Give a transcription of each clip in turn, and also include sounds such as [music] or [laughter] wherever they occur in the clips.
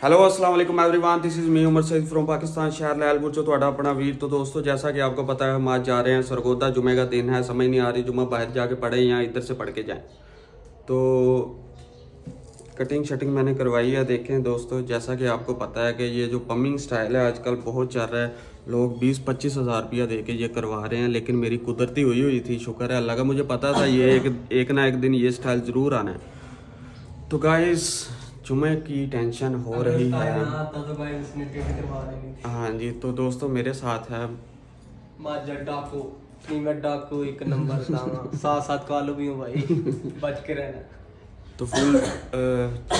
Hello अस्सलाम वालेकुम everyone this is me Umar Saeed from Pakistan शहर लैलपुर जो ਤੁਹਾਡਾ ਆਪਣਾ ਵੀਰ तो दोस्तों जैसा कि आपको पता है हम आज जा रहे हैं सरगोदा जुमे का दिन है समझ नहीं आ रही जुम्मा बाहर जाके पढ़े या इधर से पढ़ के जाएं तो कटिंग शटिंग मैंने करवाई है देखें दोस्तों जैसा कि आपको पता है कि ये जो पमिंग स्टाइल है आजकल बहुत चल रहा है लोग बीस पच्चीस हज़ार रुपया दे के ये करवा रहे हैं लेकिन मेरी कुदरती हुई हुई थी शुक्र है अल्लाह का मुझे पता था ये एक एक ना एक दिन ये स्टाइल ज़रूर आना है तो गाइस जुमे की टेंशन हो रही है। हाँ जी तो दोस्तों मेरे साथ है। [laughs] साथ तो फुल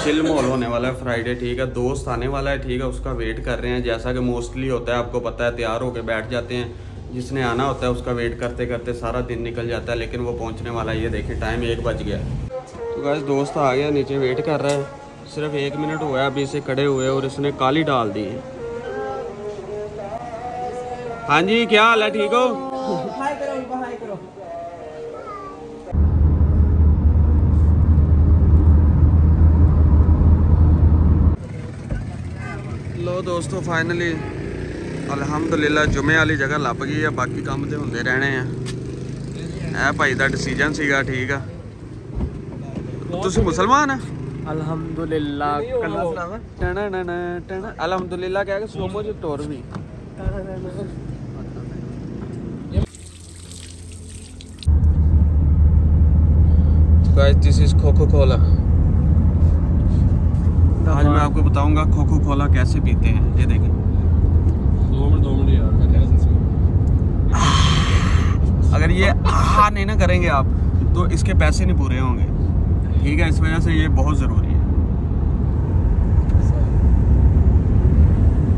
चिल मॉल होने वाला है फ्राइडे ठीक है? दोस्त आने वाला है ठीक है? उसका वेट कर रहे हैं जैसा कि मोस्टली होता है आपको पता है तैयार होकर बैठ जाते हैं। जिसने आना होता है उसका वेट करते करते सारा दिन निकल जाता है लेकिन वो पहुँचने वाला ये देखें टाइम एक बज गया। तो गैस दोस्त आ गया नीचे वेट कर रहा है। सिर्फ एक मिनट हुआ है अभी इसे खड़े हुए और इसने काली डाल दी है हाँ जी क्या हाल है ठीक हो हाय करो हाय करो ਲੋ ਦੋਸਤੋ ਫਾਈਨਲੀ ਅਲਹਮਦੁਲਿਲਾ ਜੁਮੇ ਵਾਲੀ ਜਗ੍ਹਾ ਲੱਭ ਗਈ ਆ ਬਾਕੀ ਕੰਮ ਤੇ ਹੁੰਦੇ ਰਹਿਣੇ ਆ ਇਹ ਭਾਈ ਦਾ ਡਿਸੀਜਨ ਸੀਗਾ ਠੀਕ ਆ ਤੁਸੀਂ ਮੁਸਲਮਾਨ ਆ तो आज मैं आपको बताऊँगा खो खो खोला कैसे पीते हैं। ये देखें। अगर ये हार नहीं ना करेंगे आप तो इसके पैसे नहीं पूरे होंगे। ठीक है इस वजह से ये बहुत ज़रूरी है।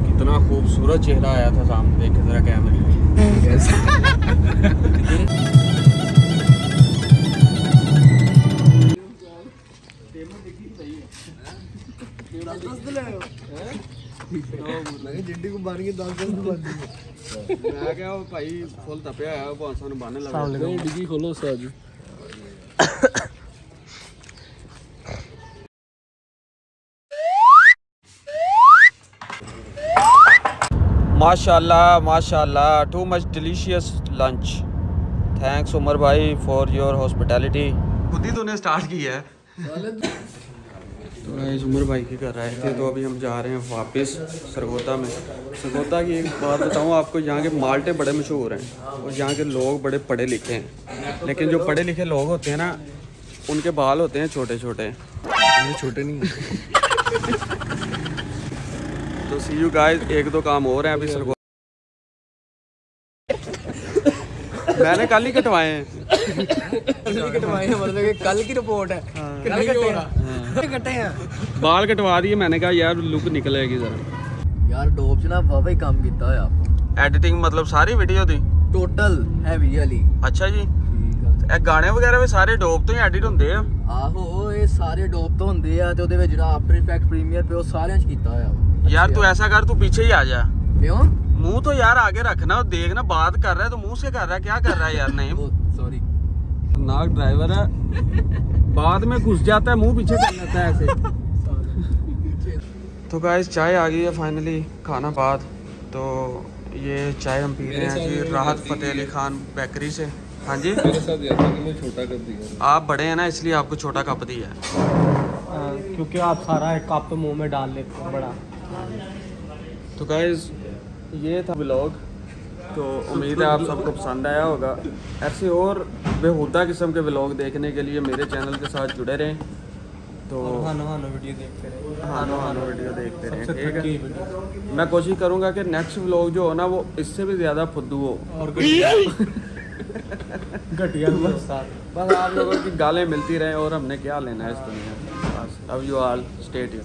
कितना खूबसूरत चेहरा आया था सामने देखे ज़रा कैमरे में। जिड्डी को मारेंगे दस दस मैं क्या वो भाई फुल तपया है वो पाँच सौ बहाने लगा। नहीं डिग्गी खोलो उस्ताद जी माशाल्लाह माशाल्लाह too much delicious lunch thanks Umar भाई फॉर योर हॉस्पिटैलिटी खुद ही तूने स्टार्ट किया है। तो गाइस उमर भाई की कर रहे थे तो अभी हम जा रहे हैं वापस सरगोता में। सरगोता की एक बात बताऊँ आपको यहाँ के माल्टे बड़े मशहूर हैं और यहाँ के लोग बड़े पढ़े लिखे हैं। लेकिन जो पढ़े लिखे लोग होते हैं ना उनके बाल होते हैं छोटे छोटे छोटे नहीं [laughs] तो सी यू गाइस एक दो काम हो रहे हैं अभी सरगोदा मैंने कल ही कटवाए हैं कटवाए हैं मतलब कि कल की रिपोर्ट है कितने कटे हैं कटे हैं बाल कटवा दिए मैंने कहा यार लुक निकलेगी जरा ਯਾਰ ਡੋਪ ਚ ਨਾ ਵਾਵਾ ਹੀ ਕੰਮ ਕੀਤਾ ਹੋਇਆ ਆਪਾਂ एडिटिंग मतलब सारी वीडियो दी ਟੋਟਲ ਹੈਵੀ ਵਾਲੀ ਅੱਛਾ ਜੀ ਠੀਕ ਆ ਇਹ ਗਾਣੇ ਵਗੈਰਾ ਵੀ ਸਾਰੇ ਡੋਪ ਤੋਂ ਹੀ ਐਡਿਟ ਹੁੰਦੇ ਆ ਆਹੋ ਇਹ ਸਾਰੇ ਡੋਪ ਤੋਂ ਹੁੰਦੇ ਆ ਤੇ ਉਹਦੇ ਵਿੱਚ ਜਿਹੜਾ ਆਫਟਰ ਇਫੈਕਟ ਪ੍ਰੀਮੀਅਰ ਤੇ ਉਹ ਸਾਰਿਆਂ ਚ ਕੀਤਾ ਹੋਇਆ ਵਾ। यार तू ऐसा कर तू पीछे ही आ जा। क्यों? मुँह तो यार आगे रखना और देखना बात कर रहा है तो मुँह से कर रहा है क्या कर रहा है यार नहीं? सॉरी नाक ड्राइवर है। बाद में घुस जाता है मुँह पीछे कर लेता है ऐसे। तो गाइस चाय आ गई है फाइनली खाना बाद। तो ये चाय हम पी रहे हैं जी राहत फतेह अली खान बेकरी से। हाँ जी? मेरे साथ छोटा कप दिया। आप बड़े हैं ना इसलिए आपको छोटा कप दिया है हाँ, क्योंकि आप सारा एक कप मुँह में डाल लेते हैं बड़ा। तो गाइज़ ये था ब्लॉग तो उम्मीद है आप सबको पसंद आया होगा. ऐसे और बेहुदा किस्म के ब्लॉग देखने के लिए मेरे चैनल के साथ जुड़े रहें. तो हानो हानो वीडियो देखते रहे. हाँ हाँ वीडियो देखते रहें ठीक है? मैं कोशिश करूँगा कि नेक्स्ट ब्लॉग जो हो ना वो इससे भी ज़्यादा फुद्दू हो. और [laughs] घटिया बस आप लोगों की गालें मिलती रहें और हमने क्या लेना है इस दुनिया में? बस अब यू आल स्टेट यू